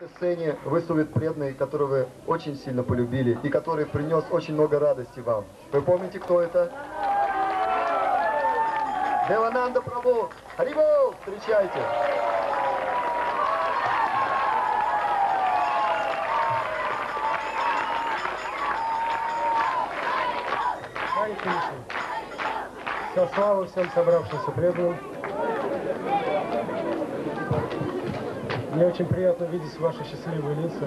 этой сцене выступит преданный, которого вы очень сильно полюбили и который принес очень много радости вам. Вы помните, кто это? Девананда Прабу! Харибол! Встречайте! Вся слава всем собравшимся преданным. Мне очень приятно видеть ваши счастливые лица.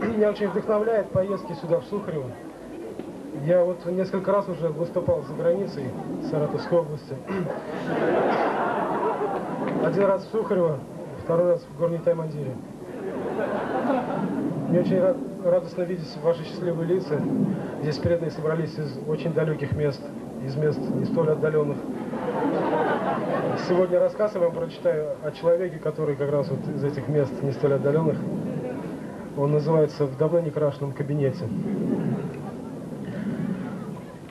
Меня очень вдохновляет поездки сюда, в Сухарево. Я вот несколько раз уже выступал за границей Саратовской области. Один раз в Сухарево, второй раз в Горной Таймандире. Мне очень рад, радостно видеть ваши счастливые лица. Здесь преданные собрались из очень далеких мест, из мест не столь отдаленных. Сегодня рассказ я вам прочитаю о человеке, который как раз вот из этих мест не столь отдаленных. Он называется «В давно не крашенном кабинете».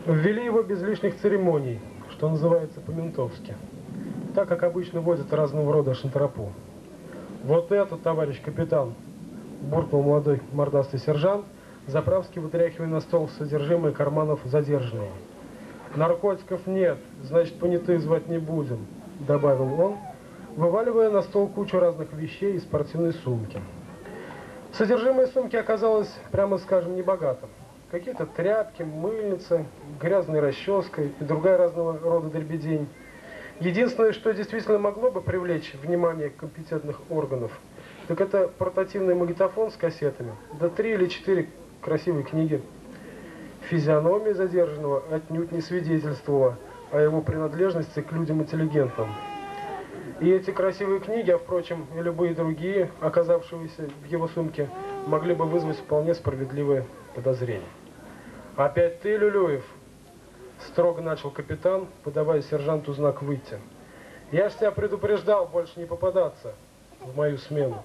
Ввели его без лишних церемоний, что называется по-ментовски. Так, как обычно водят разного рода шантропу. Вот этот, товарищ капитан, буркнул молодой мордастый сержант, заправски вытряхивая на стол содержимое карманов задержанного. «Наркотиков нет, значит, понятые звать не будем», — добавил он, вываливая на стол кучу разных вещей из спортивной сумки. Содержимое сумки оказалось, прямо скажем, небогатым. Какие-то тряпки, мыльница, грязная расческа и другая разного рода дребедень. Единственное, что действительно могло бы привлечь внимание компетентных органов, так это портативный магнитофон с кассетами, да три или четыре красивые книги. Физиономия задержанного отнюдь не свидетельствовала о его принадлежности к людям интеллигентным. И эти красивые книги, а впрочем и любые другие, оказавшиеся в его сумке, могли бы вызвать вполне справедливое подозрение. «Опять ты, Люлюев?» — строго начал капитан, подавая сержанту знак «выйти». «Я ж тебя предупреждал больше не попадаться в мою смену.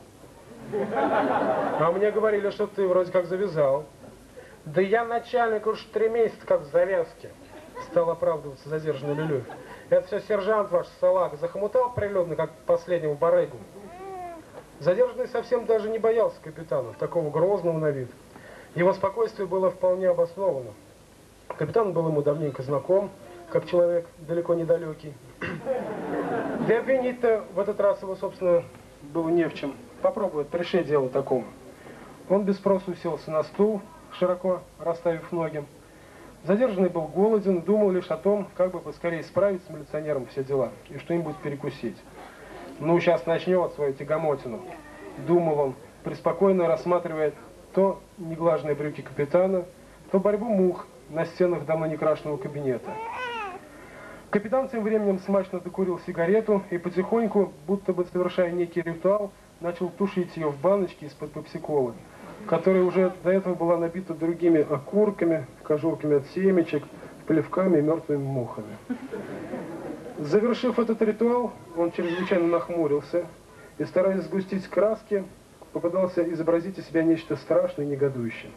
А мне говорили, что ты вроде как завязал». «Да я начальник уж три месяца как в завязке», — стал оправдываться задержанный Люлюев. «Это все сержант ваш салага захомутал прилюдно, как последнего барыгу». Задержанный совсем даже не боялся капитана, такого грозного на вид. Его спокойствие было вполне обосновано. Капитан был ему давненько знаком, как человек далеко недалекий. Да обвинить-то в этот раз его, собственно, было не в чем. Попробует пришей дело такому. Он без спросу уселся на стул, широко расставив ноги. Задержанный был голоден, думал лишь о том, как бы поскорее справить с милиционером все дела и что-нибудь перекусить. Ну, сейчас начнет свою тягомотину, думал он, преспокойно рассматривая то неглажные брюки капитана, то борьбу мух на стенах давно не крашенного кабинета. Капитан тем временем смачно докурил сигарету и потихоньку, будто бы совершая некий ритуал, начал тушить ее в баночке из-под пепсиколы, которая уже до этого была набита другими окурками, кожурками от семечек, плевками и мертвыми мухами. Завершив этот ритуал, он чрезвычайно нахмурился и, стараясь сгустить краски, попытался изобразить из себя нечто страшное и негодующее.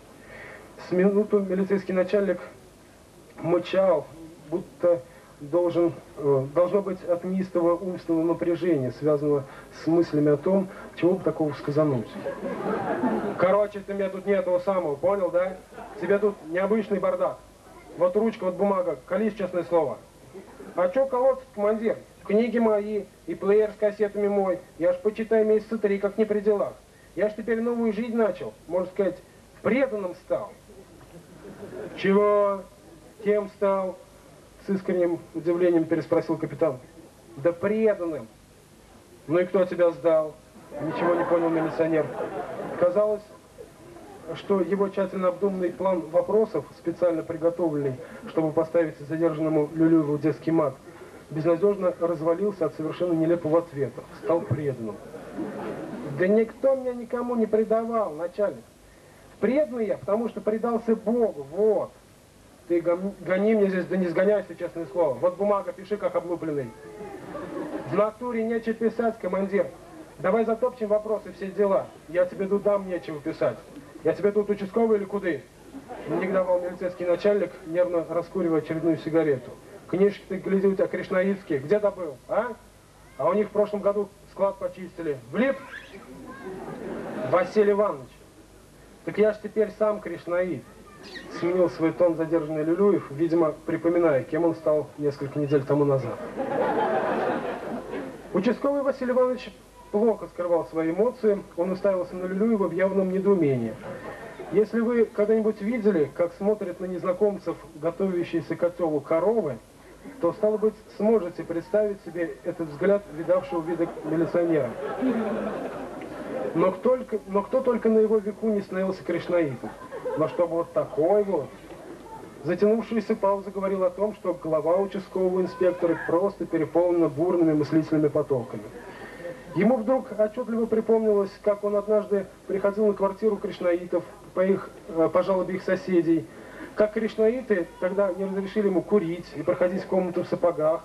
С минуту милицейский начальник мычал, будто должен, э, должно быть от неистого умственного напряжения, связанного с мыслями о том, чего бы такого сказануть. Короче, ты меня тут не этого самого, понял, да? Тебе тут необычный бардак. Вот ручка, вот бумага, колись, честное слово. А чё колоться, командир? Книги мои и плеер с кассетами мой. Я ж, почитай, месяца три, как не при делах. Я ж теперь новую жизнь начал, можно сказать, преданным стал. Чего? Кем стал? С искренним удивлением переспросил капитан. Да преданным. Ну и кто тебя сдал? Ничего не понял милиционер. Казалось, что его тщательно обдуманный план вопросов, специально приготовленный, чтобы поставить задержанному Люлюеву детский мат, безнадежно развалился от совершенно нелепого ответа. Стал преданным. Да никто меня никому не предавал, начальник. Преданный я, потому что предался Богу, вот. Ты гони мне здесь, да не сгоняйся, честное слово. Вот бумага, пиши, как облупленный. В натуре нечего писать, командир. Давай затопчем вопросы, все дела. Я тебе тут дам нечего писать. Я тебе тут участковый или куды? Негодовал милицейский начальник, нервно раскуривая очередную сигарету. Книжки ты, гляди, у тебя кришнаитские. Где добыл, а? А у них в прошлом году склад почистили. Влип? Василий Иванович, так я ж теперь сам Кришнаид. Сменил свой тон задержанный Люлюев, видимо, припоминая, кем он стал несколько недель тому назад. Участковый Василий Иванович плохо скрывал свои эмоции, он уставился на Люлюева в явном недоумении. Если вы когда-нибудь видели, как смотрят на незнакомцев готовящиеся к котелу коровы, то, стало быть, сможете представить себе этот взгляд видавшего вида милиционера. Но только, но кто только на его веку не становился кришнаитом. Но чтобы вот такой вот. Затянувшаяся пауза говорила о том, что голова участкового инспектора просто переполнена бурными мыслительными потоками. Ему вдруг отчетливо припомнилось, как он однажды приходил на квартиру кришнаитов по, их, э, по жалобе их соседей, как кришнаиты тогда не разрешили ему курить и проходить в комнату в сапогах,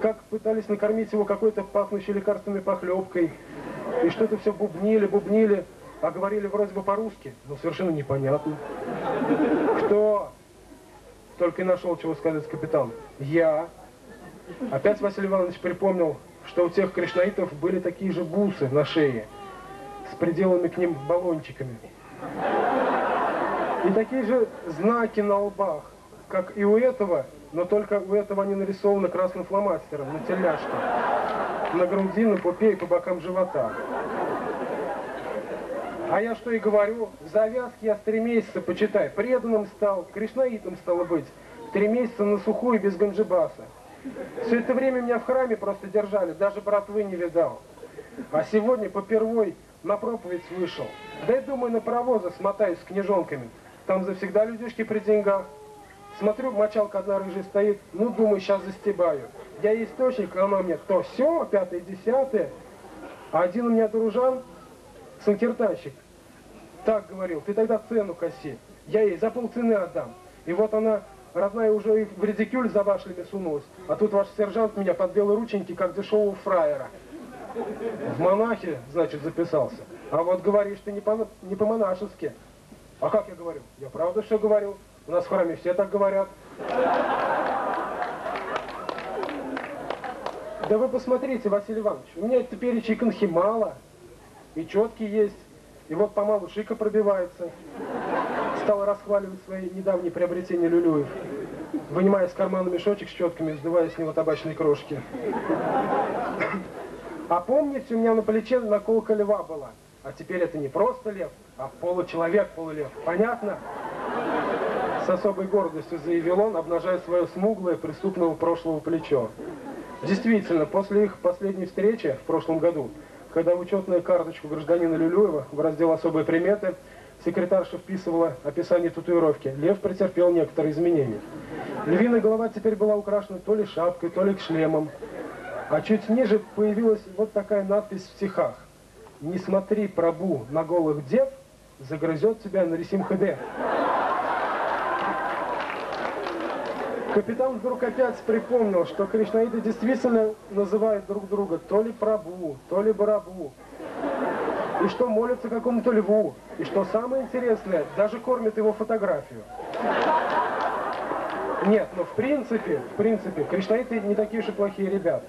как пытались накормить его какой-то пахнущей лекарственной похлебкой, и что-то все бубнили, бубнили, а говорили вроде бы по-русски, но совершенно непонятно. Кто? Только и нашел, чего сказать капитан. Я. Опять Василий Иванович припомнил, что у тех кришнаитов были такие же бусы на шее, с пределами к ним баллончиками. И такие же знаки на лбах, как и у этого, но только у этого они нарисованы красным фломастером на теляшке, на груди, на пупе и по бокам живота. А я что и говорю, в завязке я с три месяца, почитай, преданным стал, кришнаитом стало быть, три месяца на сухую без ганджибаса. Все это время меня в храме просто держали, даже братвы не видал. А сегодня попервой на проповедь вышел. Да и думаю, на паровозы смотаюсь с книжонками. Там завсегда людишки при деньгах. Смотрю, мочалка одна рыжая стоит, ну, думаю, сейчас застебаю. Я источник, а она мне то все, пятое, десятое. А один у меня дружан, санкертанщик, так говорил, ты тогда цену коси. Я ей за полцены отдам. И вот она родная уже и в редикюль за вашими сунулась, а тут ваш сержант меня под белые рученьки, как дешевого фраера. В монахе, значит, записался. А вот говоришь ты не, по, не по-монашески. А как я говорю? Я правда все говорю. У нас в храме все так говорят. Да вы посмотрите, Василий Иванович, у меня это перечень конхи мало, и четкий есть, и вот помалу шика пробивается стал расхваливать свои недавние приобретения Люлюев, вынимая из кармана мешочек с четками, сдувая с него табачные крошки. А помните, у меня на плече наколка льва была. А теперь это не просто лев, а получеловек полулев. Понятно? С особой гордостью заявил он, обнажая свое смуглое преступного прошлого плечо. Действительно, после их последней встречи в прошлом году, когда учетную карточку гражданина Люлюева в раздел «Особые приметы» Секретарша вписывала описание татуировки. Лев претерпел некоторые изменения. Львиная голова теперь была украшена то ли шапкой, то ли шлемом. А чуть ниже появилась вот такая надпись в стихах. «Не смотри, пробу, на голых дев, загрызет тебя на ресим ХД». Капитан вдруг опять припомнил, что кришнаиты действительно называют друг друга то ли прабу, то ли барабу и что молятся какому-то льву, и что самое интересное, даже кормят его фотографию. Нет, но в принципе, в принципе, кришнаиты не такие уж плохие ребята.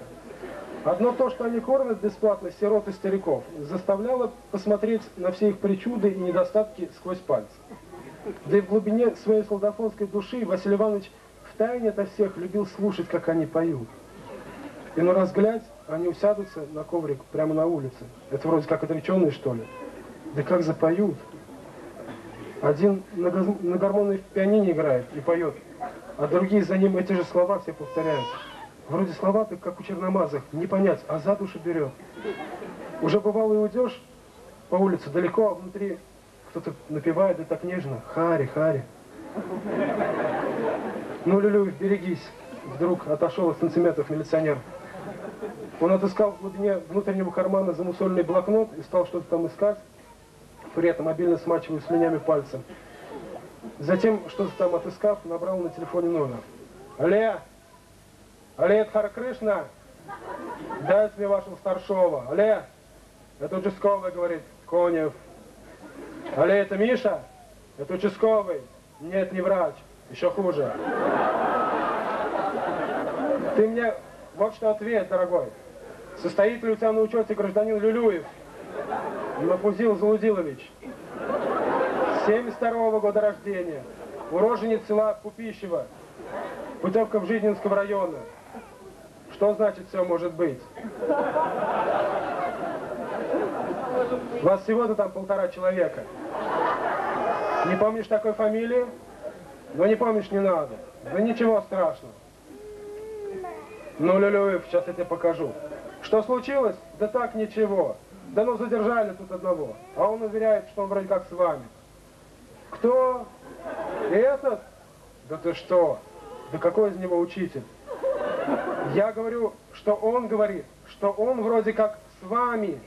Одно то, что они кормят бесплатно сирот и стариков, заставляло посмотреть на все их причуды и недостатки сквозь пальцы. Да и в глубине своей солдафонской души Василий Иванович втайне от всех любил слушать, как они поют. И на разгляд они усядутся на коврик прямо на улице. Это вроде как отреченные, что ли. Да как запоют. Один на, на пианине играет и поет, а другие за ним эти же слова все повторяют. Вроде слова так как у черномазых, не понять, а за душу берет. Уже бывало и уйдешь по улице далеко, а внутри кто-то напевает, да так нежно. Хари, Хари. Ну, Люлю, берегись. Вдруг отошел от сантиметров милиционер. Он отыскал в глубине внутреннего кармана замусольный блокнот и стал что-то там искать, при этом обильно смачивая слюнями пальцем. Затем, что-то там отыскав, набрал на телефоне номер. Алле! Алле, это Харакришна? Дайте мне вашего старшего. Алле! Это участковый, говорит, Конев. Алле, это Миша? Это участковый. Нет, не врач. Еще хуже. Ты мне вот что ответ, дорогой. Состоит ли у тебя на учете гражданин Люлюев? Напузил Залудилович. 72 года рождения. Уроженец села Пупищево. Путевка в Жизнинского района. Что значит все может быть? Вас всего-то там полтора человека. Не помнишь такой фамилии? Ну не помнишь, не надо. Да ничего страшного. Ну, Люлюев, сейчас я тебе покажу. Что случилось? Да так, ничего. Да ну, задержали тут одного. А он уверяет, что он вроде как с вами. Кто? Этот? Да ты что? Да какой из него учитель? Я говорю, что он говорит, что он вроде как с вами.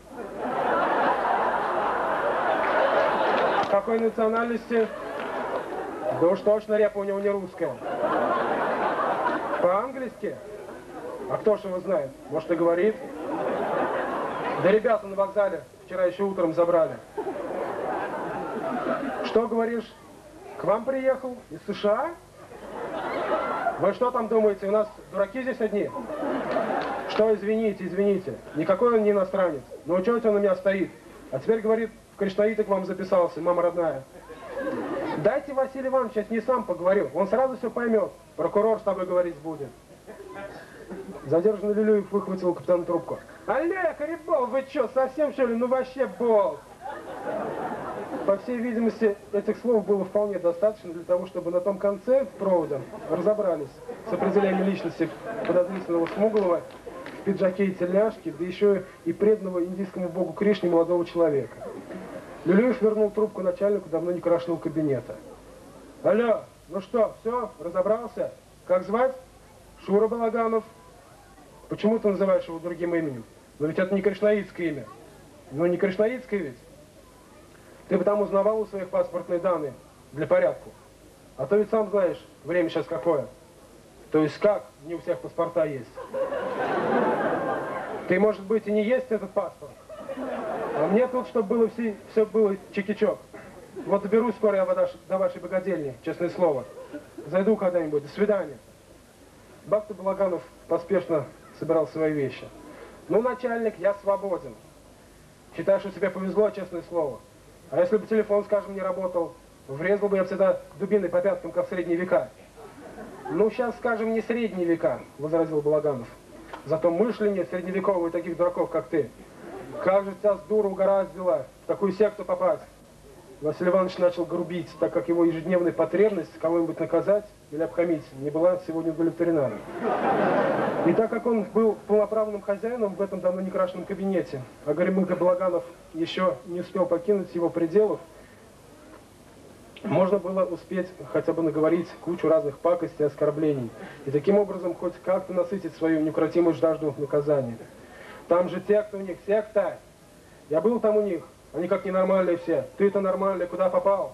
Какой национальности? Да уж точно репа у него не русская. По-английски? А кто ж его знает? Может и говорит? Да ребята на вокзале вчера еще утром забрали. Что говоришь? К вам приехал? Из США? Вы что там думаете, у нас дураки здесь одни? Что, извините, извините. Никакой он не иностранец. На учете он у меня стоит. А теперь говорит, в Кришнаиты к вам записался, мама родная. Дайте Василий Иванович, я с ней сам поговорю. Он сразу все поймет. Прокурор с тобой говорить будет. Задержанный Люлюев выхватил у капитана трубку. Олег, Рябов, вы что, совсем что ли? Ну вообще бол! По всей видимости, этих слов было вполне достаточно для того, чтобы на том конце провода разобрались с определением личности подозрительного смуглого в пиджаке и тельняшке, да еще и преданного индийскому богу Кришне молодого человека. Люлюев вернул трубку начальнику давно не крашенного кабинета. Алло, ну что, все, разобрался? Как звать? Шура Балаганов. Почему ты называешь его другим именем? Но ведь это не кришнаитское имя. Ну не кришнаитское ведь. Ты бы там узнавал у своих паспортные данные для порядку. А то ведь сам знаешь, время сейчас какое. То есть как? Не у всех паспорта есть. Ты, может быть, и не есть этот паспорт. А мне тут, чтобы было все, все было чекичок. Вот доберусь скоро я до вашей богадельни, честное слово. Зайду когда-нибудь. До свидания. Бакта Балаганов поспешно собирал свои вещи. Ну, начальник, я свободен. Считаю, что тебе повезло, честное слово. А если бы телефон, скажем, не работал, врезал бы я всегда дубиной по пяткам, как в средние века. Ну, сейчас, скажем, не средние века, возразил Балаганов. Зато мышление средневековое таких дураков, как ты. Как же тебя с дуру угораздило в такую секту попасть? Василий Иванович начал грубить, так как его ежедневная потребность кого-нибудь наказать или обхамить не была сегодня удовлетворена. И так как он был полноправным хозяином в этом давно не крашенном кабинете, а Горемыка Благанов еще не успел покинуть его пределов, можно было успеть хотя бы наговорить кучу разных пакостей и оскорблений, и таким образом хоть как-то насытить свою неукротимую жажду наказания. Там же секта у них, секта! Я был там у них, они как ненормальные все. Ты-то нормальный, куда попал?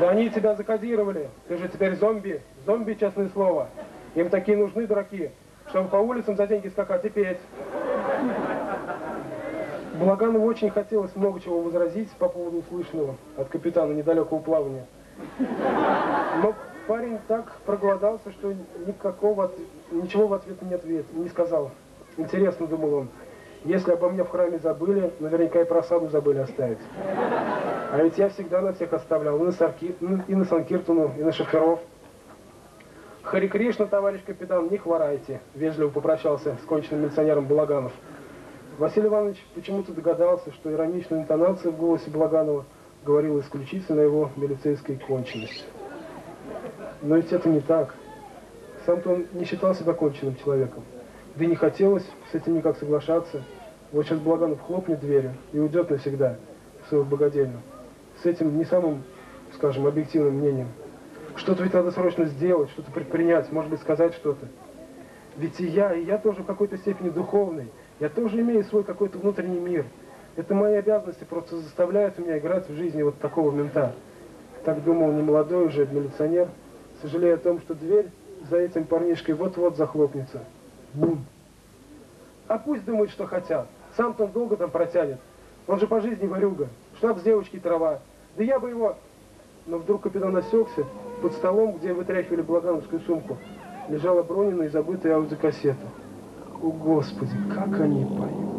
Да они тебя закодировали. Ты же теперь зомби. Зомби, честное слово. Им такие нужны дураки, чтобы по улицам за деньги скакать и петь. Благанову очень хотелось много чего возразить по поводу услышанного от капитана недалекого плавания. Но парень так проголодался, что никакого, ничего в ответ не, ответ, не сказал. Интересно, думал он, если обо мне в храме забыли, наверняка и просаду забыли оставить. А ведь я всегда на всех оставлял, и на, Сарки, и на Санкиртуну, и на Шахаров. Хари Кришна, товарищ капитан, не хворайте, вежливо попрощался с конченным милиционером Балаганов. Василий Иванович почему-то догадался, что ироничная интонация в голосе Благанова говорила исключительно о его милицейской конченности. Но ведь это не так. Сам-то он не считал себя конченным человеком. Да и не хотелось с этим никак соглашаться. Вот сейчас Благанов хлопнет дверью и уйдет навсегда в свою богадельню. С этим не самым, скажем, объективным мнением. Что-то ведь надо срочно сделать, что-то предпринять, может быть, сказать что-то. Ведь и я, и я тоже в какой-то степени духовный. Я тоже имею свой какой-то внутренний мир. Это мои обязанности просто заставляют меня играть в жизни вот такого мента. Так думал не молодой уже милиционер, сожалея о том, что дверь за этим парнишкой вот-вот захлопнется. Бум. А пусть думают, что хотят. Сам-то он долго там протянет. Он же по жизни ворюга. Штаб с девочки трава. Да я бы его... Но вдруг капитан осекся. Под столом, где вытряхивали благановскую сумку, лежала Бронина и забытая аудиокассета. О, Господи, как они поют.